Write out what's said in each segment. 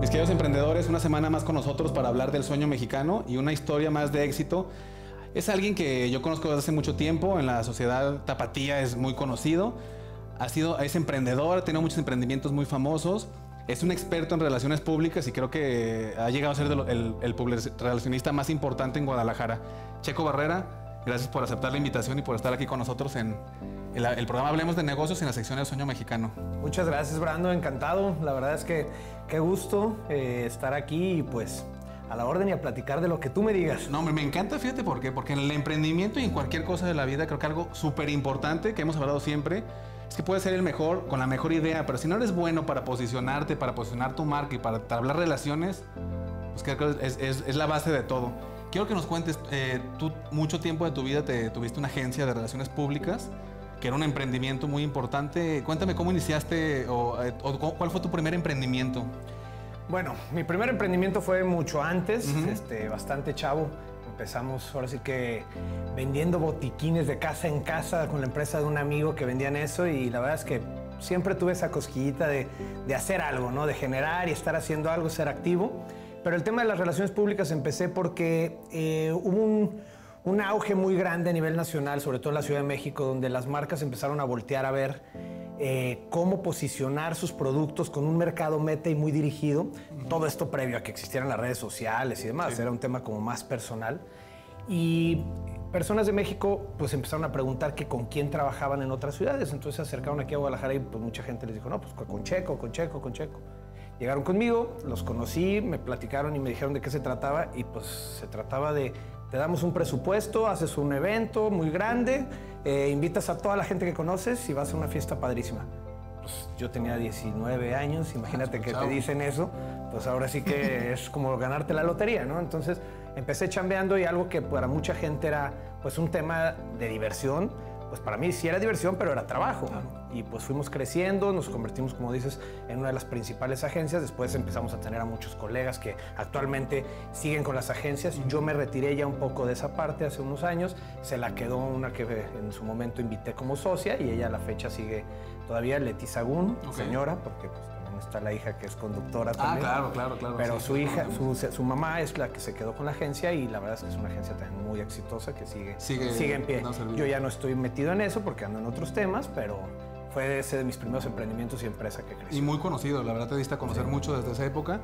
Mis queridos emprendedores, una semana más con nosotros para hablar del sueño mexicano y una historia más de éxito. Es alguien que yo conozco desde hace mucho tiempo, en la sociedad tapatía es muy conocido, ha sido, es emprendedor, ha tenido muchos emprendimientos muy famosos, es un experto en relaciones públicas y creo que ha llegado a ser el, el relacionista más importante en Guadalajara. Checo Barrera, gracias por aceptar la invitación y por estar aquí con nosotros en el, el programa Hablemos de Negocios en la sección del sueño mexicano. Muchas gracias, Brando. Encantado. La verdad es que qué gusto eh, estar aquí y pues a la orden y a platicar de lo que tú me digas. No, hombre, me encanta, fíjate por qué. Porque en el emprendimiento y en cualquier cosa de la vida, creo que algo súper importante que hemos hablado siempre es que puedes ser el mejor con la mejor idea, pero si no eres bueno para posicionarte, para posicionar tu marca y para hablar relaciones, pues creo que es, es- es la base de todo. Quiero que nos cuentes, eh, tú mucho tiempo de tu vida te tuviste una agencia de relaciones públicas, que era un emprendimiento muy importante. Cuéntame cómo iniciaste o, eh, o cuál fue tu primer emprendimiento. Bueno, mi primer emprendimiento fue mucho antes, este, bastante chavo. Empezamos ahora sí que vendiendo botiquines de casa en casa con la empresa de un amigo que vendían eso y la verdad es que siempre tuve esa cosquillita de, de hacer algo, ¿no? De generar y estar haciendo algo, ser activo. Pero el tema de las relaciones públicas empecé porque eh, hubo un, un auge muy grande a nivel nacional, sobre todo en la Ciudad de México, donde las marcas empezaron a voltear a ver eh, cómo posicionar sus productos con un mercado meta y muy dirigido. Todo esto previo a que existieran las redes sociales y demás. Era un tema como más personal. Y personas de México pues empezaron a preguntar que con quién trabajaban en otras ciudades. Entonces se acercaron aquí a Guadalajara y pues mucha gente les dijo, no, pues con Checo, con Checo, con Checo. Llegaron conmigo, los conocí, me platicaron y me dijeron de qué se trataba y pues se trataba de, te damos un presupuesto, haces un evento muy grande, eh, invitas a toda la gente que conoces y vas a una fiesta padrísima. Pues yo tenía 19 años, imagínate que te dicen eso, pues ahora sí que es como ganarte la lotería, ¿no? Entonces empecé chambeando y algo que para mucha gente era pues un tema de diversión, pues para mí sí era diversión, pero era trabajo. Y pues fuimos creciendo, nos convertimos, como dices, en una de las principales agencias. Después empezamos a tener a muchos colegas que actualmente siguen con las agencias. Yo me retiré ya un poco de esa parte hace unos años. Se la quedó una que en su momento invité como socia y ella a la fecha sigue todavía, Leti Sagún, señora, porque pues está la hija que es conductora Ah, también. claro, claro, claro. Pero sí, su hija, su, su mamá es la que se quedó con la agencia y la verdad es que es una agencia también muy exitosa que sigue, Sigue en pie. Yo ya no estoy metido en eso porque ando en otros temas, pero fue ese de mis primeros emprendimientos y empresa que crecí. Y muy conocido, la verdad te diste a conocer mucho desde esa época.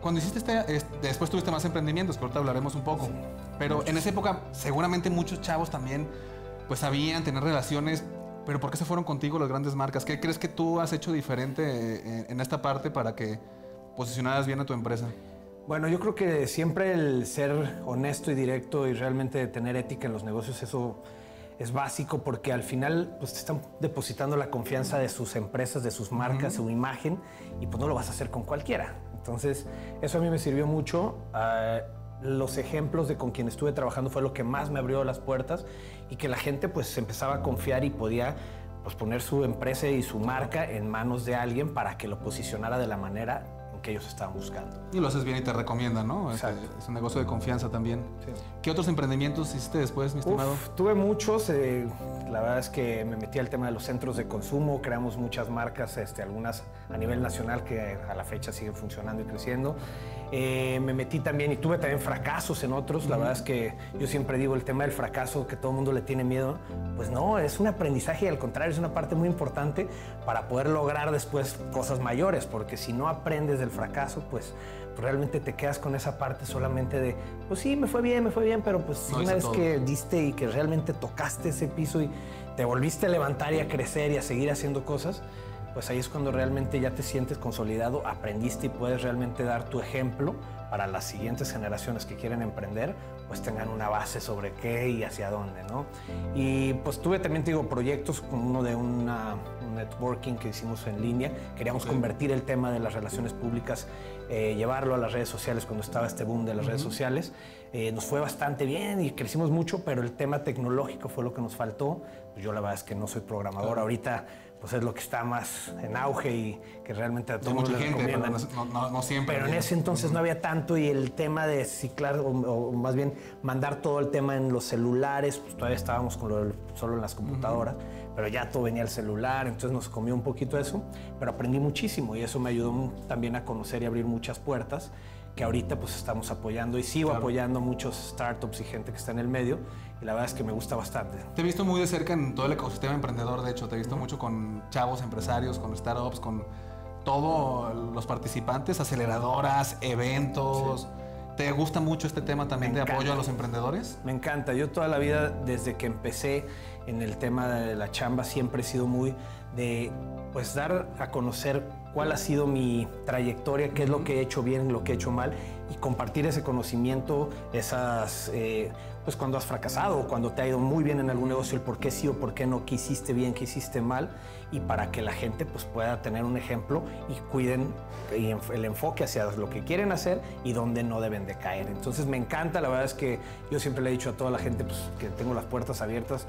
Cuando hiciste este, es- después tuviste más emprendimientos, que ahorita hablaremos un poco. Pero en esa época seguramente muchos chavos también pues sabían tener relaciones, pero ¿por qué se fueron contigo las grandes marcas? ¿Qué crees que tú has hecho diferente eh, en esta parte para que posicionaras bien a tu empresa? Bueno, yo creo que siempre el ser honesto y directo y realmente tener ética en los negocios, eso es básico porque al final pues, te están depositando la confianza de sus empresas, de sus marcas, su imagen y pues no lo vas a hacer con cualquiera. Entonces, eso a mí me sirvió mucho. Ah, los ejemplos de con quien estuve trabajando fue lo que más me abrió las puertas y que la gente pues empezaba a confiar y podía pues, poner su empresa y su marca en manos de alguien para que lo posicionara de la manera que ellos estaban buscando. Y lo haces bien y te recomiendan, ¿no? Exacto. Es un negocio de confianza también. Sí. ¿Qué otros emprendimientos hiciste después, mi estimado? Uf, tuve muchos. eh, la verdad es que me metí al tema de los centros de consumo. Creamos muchas marcas, este, algunas a nivel nacional que a la fecha siguen funcionando y creciendo. Eh, me metí también y tuve también fracasos en otros. La verdad es que yo siempre digo el tema del fracaso que todo el mundo le tiene miedo. Pues no, es un aprendizaje y al contrario es una parte muy importante para poder lograr después cosas mayores. Porque si no aprendes del fracaso, pues realmente te quedas con esa parte solamente de, pues sí, me fue bien, me fue bien, pero pues No una vez todo. que diste y que realmente tocaste ese piso y te volviste a levantar y a crecer y a seguir haciendo cosas, pues ahí es cuando realmente ya te sientes consolidado, aprendiste y puedes realmente dar tu ejemplo para las siguientes generaciones que quieren emprender, pues tengan una base sobre qué y hacia dónde, ¿no? Y pues tuve también, te digo, proyectos como uno de una, un networking que hicimos en línea. Queríamos convertir el tema de las relaciones públicas, eh, llevarlo a las redes sociales cuando estaba este boom de las redes sociales. Eh, nos fue bastante bien y crecimos mucho, pero el tema tecnológico fue lo que nos faltó. Pues yo la verdad es que no soy programador. Ahorita pues es lo que está más en auge y que realmente a todo mundo mucha le gente, pero no, no- no siempre. Pero en ese entonces no había tanto y el tema de ciclar, o, o más bien mandar todo el tema en los celulares, pues todavía estábamos con lo solo en las computadoras. pero ya todo venía al celular, entonces nos comió un poquito eso, pero aprendí muchísimo y eso me ayudó también a conocer y abrir muchas puertas que ahorita pues estamos apoyando y sigo apoyando muchos startups y gente que está en el medio y la verdad es que me gusta bastante. Te he visto muy de cerca en todo el ecosistema emprendedor, de hecho, te he visto mucho con chavos, empresarios, con startups, con todos los participantes, aceleradoras, eventos. ¿Te gusta mucho este tema también de apoyo a los emprendedores? Me encanta. Yo toda la vida, desde que empecé en el tema de la chamba, siempre he sido muy de pues dar a conocer cuál ha sido mi trayectoria, qué es lo que he hecho bien, lo que he hecho mal y compartir ese conocimiento, esas, eh, pues cuando has fracasado, cuando te ha ido muy bien en algún negocio, el por qué sí o por qué no, qué hiciste bien, qué hiciste mal y para que la gente pues pueda tener un ejemplo y cuiden el enfoque hacia lo que quieren hacer y dónde no deben de caer. Entonces me encanta, la verdad es que yo siempre le he dicho a toda la gente pues, que tengo las puertas abiertas,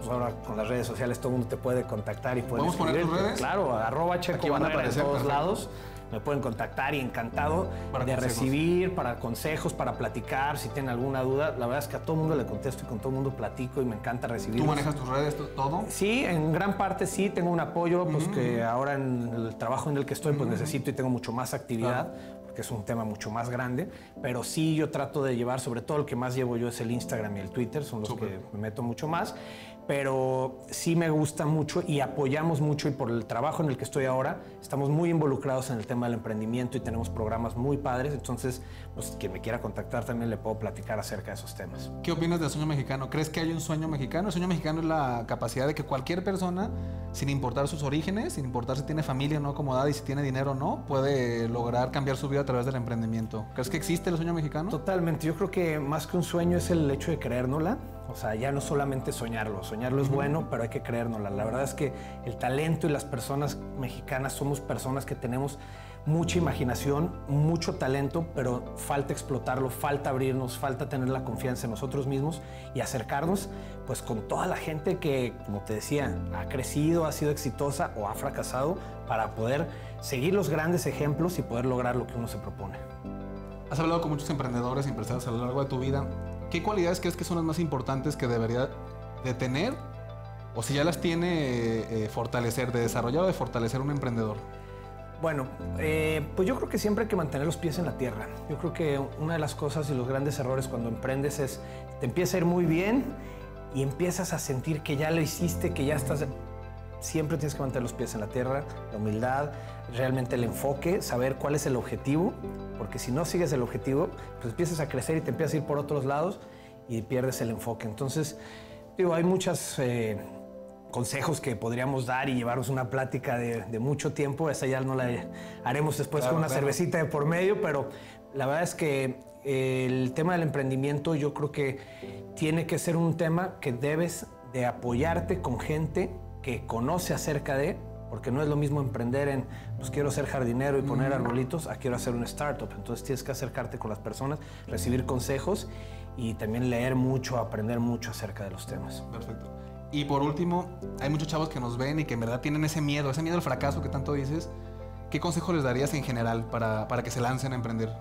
pues ahora con las redes sociales todo el mundo te puede contactar y puede ¿Podemos poner tus redes? Claro, arroba checo van a aparecer en todos lados me pueden contactar y encantado de recibir para consejos, para platicar, si tienen alguna duda. La verdad es que a todo mundo le contesto y con todo mundo platico y me encanta recibir. ¿Tú manejas tus redes, todo? Sí, en gran parte sí, tengo un apoyo, pues que ahora en el trabajo en el que estoy, pues necesito y tengo mucho más actividad. porque es un tema mucho más grande, pero sí yo trato de llevar, sobre todo el que más llevo yo es el Instagram y el Twitter, son los que me meto mucho más pero sí me gusta mucho y apoyamos mucho y por el trabajo en el que estoy ahora, estamos muy involucrados en el tema del emprendimiento y tenemos programas muy padres, entonces pues quien me quiera contactar también le puedo platicar acerca de esos temas. ¿Qué opinas del sueño mexicano? ¿Crees que hay un sueño mexicano? El sueño mexicano es la capacidad de que cualquier persona, sin importar sus orígenes, sin importar si tiene familia o no acomodada y si tiene dinero o no, puede lograr cambiar su vida a través del emprendimiento. ¿Crees que existe el sueño mexicano? Totalmente, yo creo que más que un sueño es el hecho de creérnosla o sea, ya no solamente soñarlo, soñarlo es bueno, pero hay que creérnosla. La verdad es que el talento y las personas mexicanas somos personas que tenemos mucha imaginación, mucho talento, pero falta explotarlo, falta abrirnos, falta tener la confianza en nosotros mismos y acercarnos pues con toda la gente que, como te decía, ha crecido, ha sido exitosa o ha fracasado para poder seguir los grandes ejemplos y poder lograr lo que uno se propone. Has hablado con muchos emprendedores y empresarios a lo largo de tu vida. ¿Qué cualidades crees que son las más importantes que debería de tener? O si ya las tiene, eh, fortalecer, de desarrollar o de fortalecer un emprendedor. Bueno, eh, pues yo creo que siempre hay que mantener los pies en la tierra. Yo creo que una de las cosas y los grandes errores cuando emprendes es, te empieza a ir muy bien y empiezas a sentir que ya lo hiciste, que ya estás siempre tienes que mantener los pies en la tierra, la humildad, realmente el enfoque, saber cuál es el objetivo, porque si no sigues el objetivo, pues empiezas a crecer y te empiezas a ir por otros lados y pierdes el enfoque. Entonces, digo, hay muchos eh, consejos que podríamos dar y llevarnos una plática de, mucho tiempo, esa ya no la haremos después con una cervecita de por medio, pero la verdad es que el tema del emprendimiento yo creo que tiene que ser un tema que debes de apoyarte con gente que conoce acerca de, porque no es lo mismo emprender en, pues quiero ser jardinero y poner arbolitos, a quiero hacer una startup. Entonces tienes que acercarte con las personas, recibir consejos y también leer mucho, aprender mucho acerca de los temas. Perfecto. Y por último, hay muchos chavos que nos ven y que en verdad tienen ese miedo, ese miedo al fracaso que tanto dices. ¿Qué consejo les darías en general para, para que se lancen a emprender?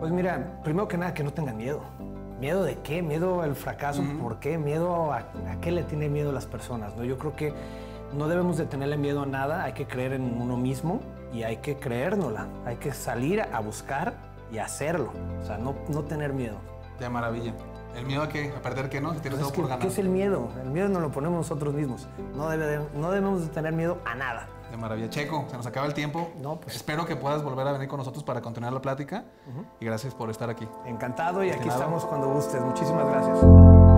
Pues mira, primero que nada, que no tengan miedo. ¿Miedo de qué? ¿Miedo al fracaso? ¿Por qué? ¿Miedo a, a, qué le tiene miedo las personas? ¿no? Yo creo que no debemos de tenerle miedo a nada, hay que creer en uno mismo y hay que creérnosla, hay que salir a buscar y hacerlo, o sea, no, no tener miedo. De maravilla. ¿El miedo a qué? ¿A perder qué no? Si tienes pues por ganar. ¿Qué es el miedo? El miedo nos lo ponemos nosotros mismos. No, debe no debemos de tener miedo a nada. De maravilla. Checo, se nos acaba el tiempo. No, pues. Espero que puedas volver a venir con nosotros para continuar la plática. Y gracias por estar aquí. Encantado y aquí estamos cuando gustes. Muchísimas gracias.